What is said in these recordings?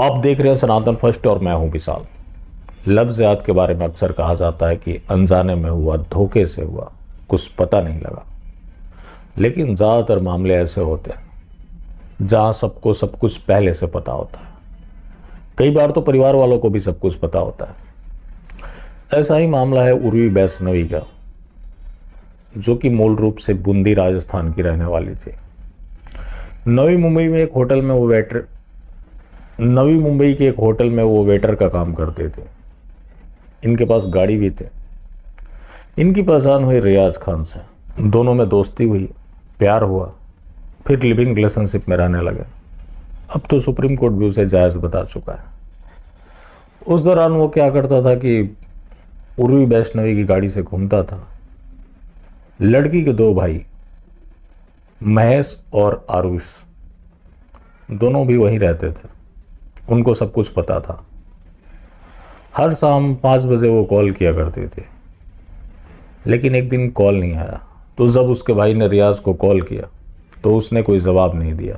आप देख रहे हैं सनातन फ़र्स्ट और मैं हूँ विशाल। लफ्ज़ याद के बारे में अक्सर कहा जाता है कि अनजाने में हुआ, धोखे से हुआ, कुछ पता नहीं लगा। लेकिन ज़्यादातर मामले ऐसे होते हैं, जहाँ सबको सब कुछ पहले से पता होता है। कई बार तो परिवार वालों को भी सब कुछ पता होता है। ऐसा ही मामला है उर्वी वैष्णवी का, जो कि मूल रूप से बूंदी राजस्थान की रहने वाली थी। नवी मुंबई में एक होटल में वो वेटर नवी मुंबई के एक होटल में वो वेटर का काम करते थे। इनके पास गाड़ी भी थे। इनकी पहचान हुई रियाज खान से। दोनों में दोस्ती हुई, प्यार हुआ, फिर लिविंग रिलेशनशिप में रहने लगे। अब तो सुप्रीम कोर्ट भी उसे जायज़ बता चुका है। उस दौरान वो क्या करता था कि उर्वी वैष्णवी की गाड़ी से घूमता था। लड़की के दो भाई, महेश और आरुष, दोनों भी वहीं रहते थे। उनको सब कुछ पता था। हर शाम पाँच बजे वो कॉल किया करते थे। लेकिन एक दिन कॉल नहीं आया। तो जब उसके भाई ने रियाज को कॉल किया तो उसने कोई जवाब नहीं दिया।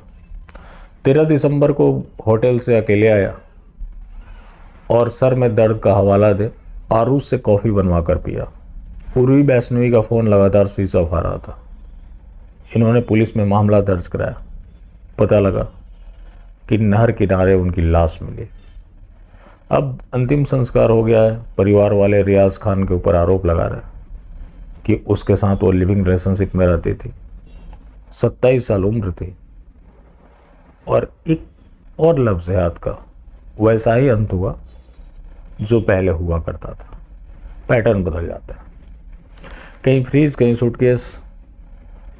तेरह दिसंबर को होटल से अकेले आया और सर में दर्द का हवाला दे आरूस से कॉफ़ी बनवा कर पिया। पूर्वी वैष्णवी का फ़ोन लगातार स्विच ऑफ़ आ रहा था। इन्होंने पुलिस में मामला दर्ज कराया। पता लगा कि नहर किनारे उनकी लाश मिली। अब अंतिम संस्कार हो गया है। परिवार वाले रियाज खान के ऊपर आरोप लगा रहे हैं कि उसके साथ वो लिविंग रिलेशनशिप में रहती थी। सत्ताईस साल उम्र थी। और एक और लफ्ज़ याद का, वैसा ही अंत हुआ जो पहले हुआ करता था। पैटर्न बदल जाता है। कहीं फ्रीज कहीं सूटकेस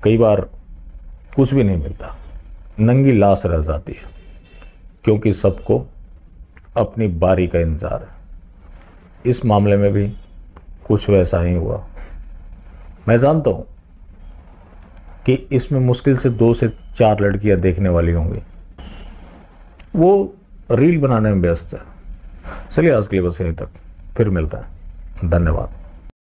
कई बार कुछ भी नहीं मिलता। नंगी लाश रह जाती है। क्योंकि सबको अपनी बारी का इंतज़ार है। इस मामले में भी कुछ वैसा ही हुआ। मैं जानता हूँ कि इसमें मुश्किल से दो से चार लड़कियाँ देखने वाली होंगी। वो रील बनाने में व्यस्त है। चलिए आज के लिए बस यहीं तक। फिर मिलता है। धन्यवाद।